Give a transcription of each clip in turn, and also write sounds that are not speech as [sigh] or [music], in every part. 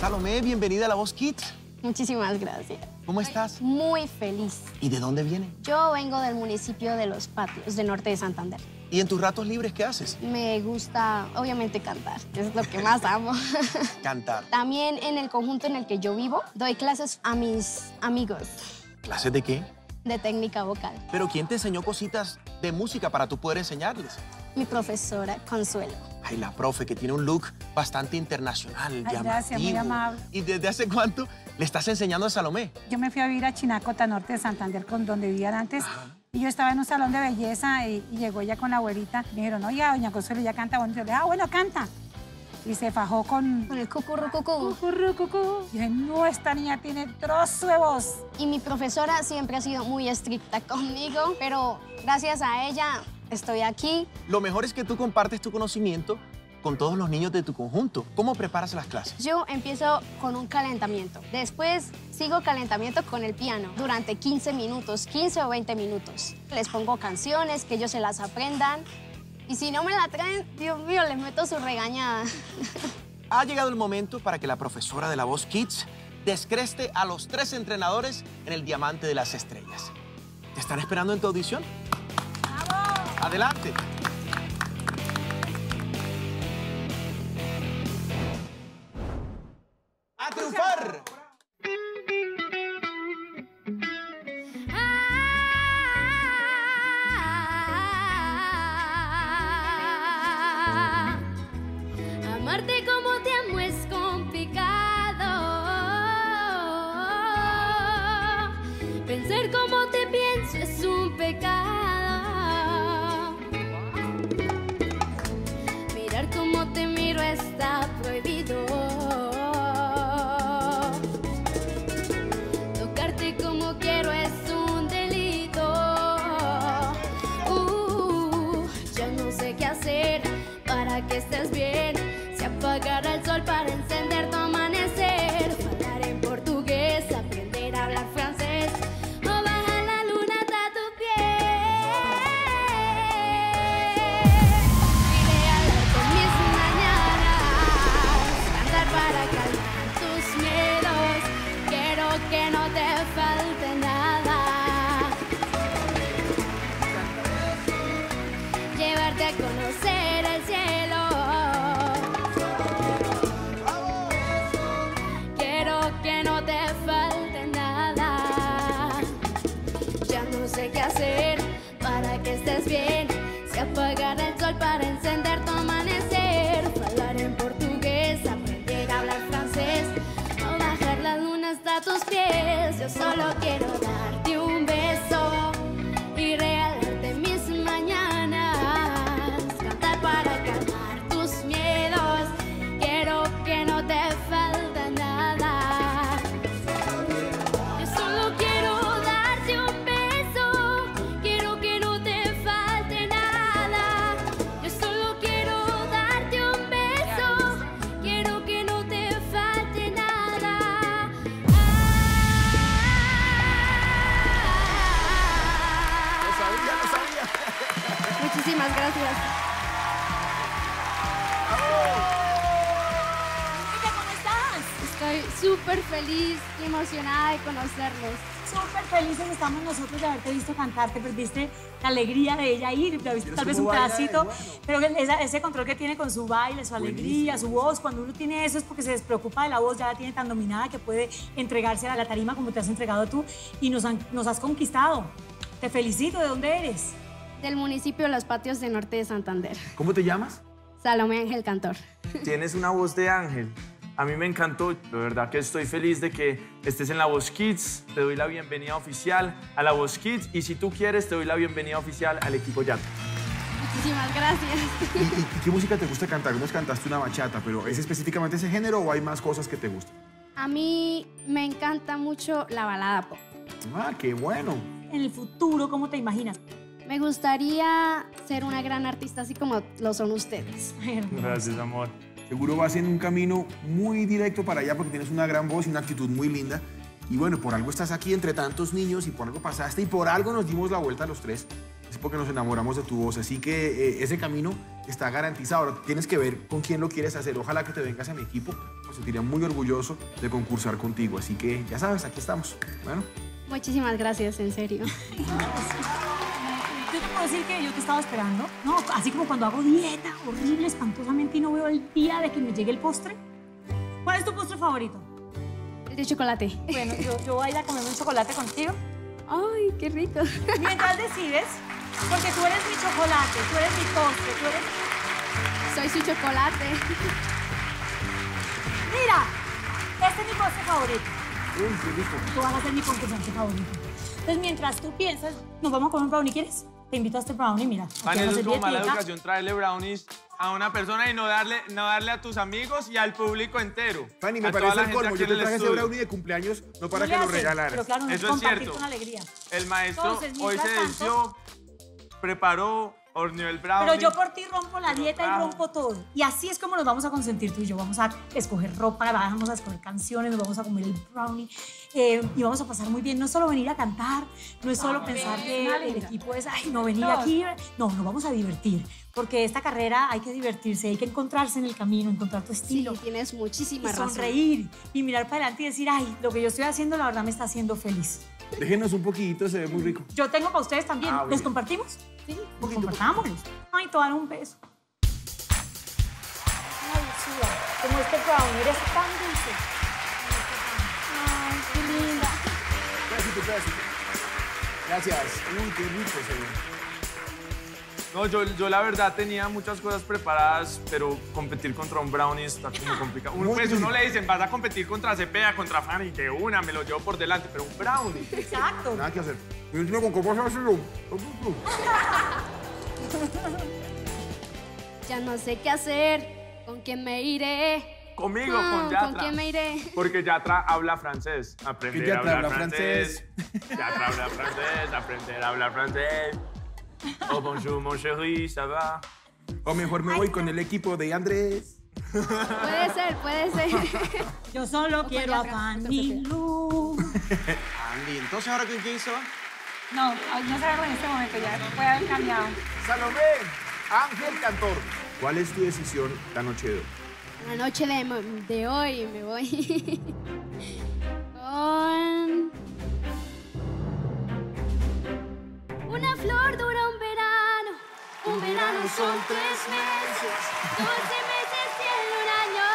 Salomé, bienvenida a La Voz Kids. Muchísimas gracias. ¿Cómo estás? Muy feliz. ¿Y de dónde viene? Yo vengo del municipio de Los Patios, del norte de Santander. ¿Y en tus ratos libres qué haces? Me gusta, obviamente, cantar, que es lo que más amo. [laughs] Cantar. También en el conjunto en el que yo vivo, doy clases a mis amigos ¿Clases de qué? de técnica vocal. ¿Pero quién te enseñó cositas de música para tú poder enseñarles? Mi profesora, Consuelo. Ay, la profe, que tiene un look bastante internacional, Ay, llamativo. gracias, muy amable. ¿Y desde hace cuánto le estás enseñando a Salomé? Yo me fui a vivir a Chinacota, norte de Santander, con donde vivían antes. Y yo estaba en un salón de belleza y, y llegó ella con la abuelita. Me dijeron, oye, doña Consuelo ya canta bonito. Yo le dije, ah, bueno, canta. Y se fajó con... Con el cucurrucucú. Cucurru, cucú. Y dije, no, esta niña tiene trozo de voz. Y mi profesora siempre ha sido muy estricta conmigo, pero gracias a ella estoy aquí. Lo mejor es que tú compartes tu conocimiento con todos los niños de tu conjunto. ¿Cómo preparas las clases? Yo empiezo con un calentamiento. Después sigo calentamiento con el piano durante 15 minutos, 15 o 20 minutos. Les pongo canciones que ellos se las aprendan. Y si no me la traen, Dios mío, les meto su regañada. [laughs] Ha llegado el momento para que la profesora de la voz Kids descreste a los tres entrenadores en el Diamante de las Estrellas. ¿Te están esperando en tu audición? Adelante. ¡A triunfar! Amarte como te amo es complicado. Pensar como te pienso es un pecado. Conocer el cielo. Quiero que no te falte nada. Ya no sé qué hacer para que estés bien. Se apagará el sol para encender tu amanecer. Hablar en portugués, aprender a hablar francés. O bajar la luna hasta tus pies. Yo solo quiero Gracias. ¿cómo estás? Estoy súper feliz y emocionada de conocerlos. Súper felices estamos nosotros de haberte visto cantarte, viste la alegría de ella ir, la viste tal vez un pedacito, pero esa- ese control que tiene con su baile, su alegría, su voz, cuando uno tiene eso es porque se despreocupa de la voz, ya la tiene tan dominada que puede entregarse a la tarima como te has entregado tú y nos, han- nos has conquistado. Te felicito, ¿de dónde eres? Del municipio de Los Patios de Norte de Santander. ¿Cómo te llamas? Salomé Ángel Cantor. Tienes una voz de ángel. A mí me encantó. De verdad que estoy feliz de que estés en La Voz Kids. Te doy la bienvenida oficial a La Voz Kids. Y si tú quieres, te doy la bienvenida oficial al equipo Yato. Muchísimas gracias. ¿Y, qué música te gusta cantar? Nos cantaste una bachata, pero ¿es específicamente ese género o hay más cosas que te gustan? A mí me encanta mucho la balada pop. Ah, qué bueno. En el futuro, ¿cómo te imaginas? Me gustaría ser una gran artista así como lo son ustedes. Gracias, amor. Seguro vas en un camino muy directo para allá porque tienes una gran voz y una actitud muy linda. Y bueno, por algo estás aquí entre tantos niños y por algo pasaste y por algo nos dimos la vuelta a los tres es porque nos enamoramos de tu voz. Así que eh, ese camino está garantizado. Ahora tienes que ver con quién lo quieres hacer. Ojalá que te vengas a mi equipo. Me sentiría muy orgulloso de concursar contigo. Así que ya sabes, aquí estamos. Bueno, Muchísimas gracias, en serio. [laughs] Decir que yo te estaba esperando, ¿no? Así como cuando hago dieta horrible, espantosamente y no veo el día de que me llegue el postre. ¿Cuál es tu postre favorito? El de chocolate. Bueno, yo, yo voy a ir a comerme un chocolate contigo. Ay, qué rico. Mientras decides, porque tú eres mi chocolate, tú eres mi postre, tú eres... Soy su chocolate. Mira, este es mi postre favorito. uy, qué rico. Tú vas a ser mi concursante favorito. Entonces, mientras tú piensas, nos vamos a comer un brownie, ¿quieres? Te invito a este brownie, mira. una es como mala educación traerle brownies a una persona y no darle, no darle a tus amigos y al público entero. Fanny, me parece el colmo. Yo te traje ese brownie de cumpleaños no para No que lo regalaras. Pero claro, no es Eso es compartir cierto. con alegría. El maestro Entonces, hoy se tanto- desvió, preparó, horneó el brownie. Pero yo por ti rompo la dieta y rompo todo. Y así es como nos vamos a consentir tú y yo. Vamos a escoger ropa, vamos a escoger canciones, nos vamos a comer el brownie eh, y vamos a pasar muy bien. No es solo venir a cantar, no es solo pensar que el equipo es, ay, no venir Todos. aquí. No, nos vamos a divertir. Porque esta carrera hay que divertirse, hay que encontrarse en el camino, encontrar tu Sí, estilo. tienes Y muchísima razón. sonreír y mirar para adelante y decir, ay, lo que yo estoy haciendo la verdad me está haciendo feliz. Déjenos un poquito, se ve muy rico. Yo tengo para ustedes también. Ah, ¿Les compartimos? Sí, compartámoslos. Ay, te un beso. Una dulzura. Como este brownie, eres tan dulce. Ay, qué linda. Pedacito, pedacito. Gracias. Uy, qué rico se. No, yo, yo la verdad tenía muchas cosas preparadas, pero competir contra un brownie está como complicado. Uno, pues, uno le dicen, vas a competir contra Cepeda, contra Fanny, que una, me lo llevo por delante, pero un brownie. Exacto. Nada que hacer. Yo no con cómo hacerlo. Ya no sé qué hacer. ¿Con quién me iré? Conmigo, Ah, con Yatra. ¿Con quién me iré? Porque Yatra habla francés. Aprender a hablar habla francés. Yatra habla francés, aprender a hablar francés. [laughs] Oh, bonjour, mon chéri, ça va? O mejor me voy con el equipo de Andrés. Puede ser, puede ser. [laughs] Yo solo quiero a Fanny Lu. Andy, entonces ahora con quién se va? No, no se agarra en este momento, ya puede haber cambiado. Salomé, Ángel Cantor. ¿Cuál es tu decisión la noche de hoy? La noche de, de hoy me voy [laughs] con... Una flor dura son tres meses, doce meses tiene un año,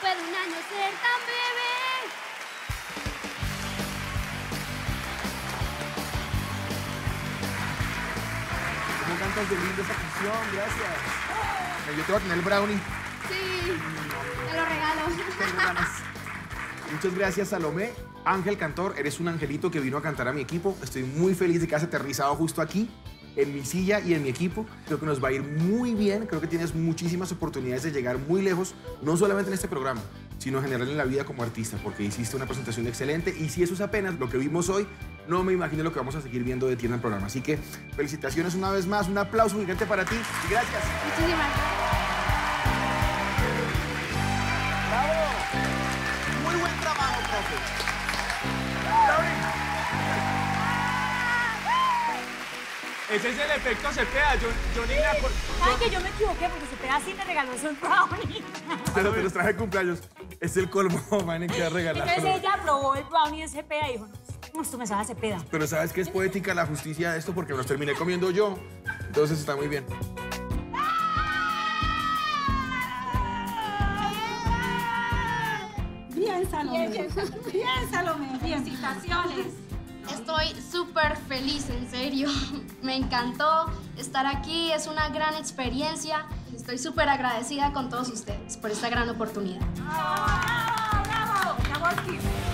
puede un año ser tan breve. ¿Cómo cantas de lindo esa canción? Gracias. Yo te voy a tener el brownie. Sí, te lo regalo. Muchas gracias, Salomé. Ángel Cantor, eres un angelito que vino a cantar a mi equipo. Estoy muy feliz de que has aterrizado justo aquí, en mi silla y en mi equipo. Creo que nos va a ir muy bien. Creo que tienes muchísimas oportunidades de llegar muy lejos, no solamente en este programa, sino en general en la vida como artista, porque hiciste una presentación excelente. Y si eso es apenas lo que vimos hoy, no me imagino lo que vamos a seguir viendo de ti en el programa. Así que felicitaciones una vez más, un aplauso gigante para ti y gracias. Muchísimas gracias. Muy buen trabajo, profe. Ese es el efecto Cepeda. Yo, yo ni me acuerdo. ¿Saben que yo me equivoqué? Porque se pega así me regaló ese brownie. Pero te los traje de cumpleaños. Es el colmo, [laughs] man, que ha regalado. Entonces ella probó el brownie de Cepeda y dijo, no, esto me sabe a Cepeda. Pero ¿sabes qué es poética la justicia de esto? Porque me los terminé comiendo yo. Entonces está muy bien. Bien, Salomé. Bien, Salomé. Felicitaciones. Estoy súper feliz, en serio. [laughs] Me encantó estar aquí, es una gran experiencia. Estoy súper agradecida con todos ustedes por esta gran oportunidad. ¡Bravo! ¡Bravo! ¡Bravo!